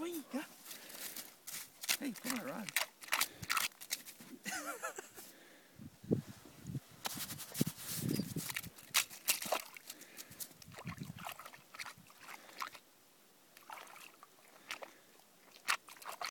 Wee! Hey, come on, rod.